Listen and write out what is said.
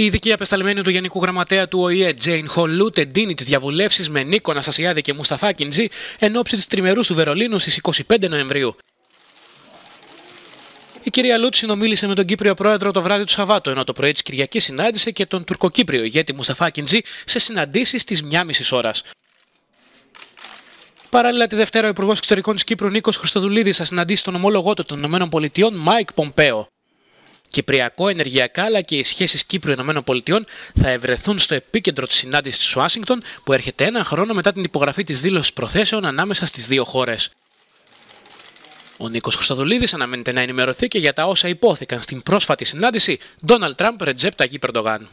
Η ειδική απεσταλμένη του Γενικού Γραμματέα του ΟΗΕ, Τζέιν Χολ Λουτ, εντείνει τις διαβουλεύσεις με Νίκο Αναστασιάδη και Μουσταφά Ακιντζί εν όψει της τριμερούς του Βερολίνου στις 25 Νοεμβρίου. Η κυρία Λούτ συνομίλησε με τον Κύπριο πρόεδρο το βράδυ του Σαββάτου, ενώ το πρωί της Κυριακής συνάντησε και τον τουρκοκύπριο ηγέτη Μουσταφά Ακιντζί σε συναντήσεις της μία μισή ώρας. Παράλληλα, τη Δευτέρα, ο Υπουργός Εξωτερικών της Κύπρου Νίκος Χριστοδουλίδης θα συναντήσει τον ομόλογό του των ΗΠΑ, Μάικ Πομπέο. Κυπριακό, ενεργειακά αλλά και οι σχέσεις Κύπρου-ΗΠΑ θα ευρεθούν στο επίκεντρο της συνάντησης της Ουάσιγκτον, που έρχεται ένα χρόνο μετά την υπογραφή της δήλωσης προθέσεων ανάμεσα στις δύο χώρες. Ο Νίκος Χρυστοδουλίδη αναμένεται να ενημερωθεί και για τα όσα υπόθηκαν στην πρόσφατη συνάντηση Donald Trump-Ρετζέπ Ταγί Περντογάν.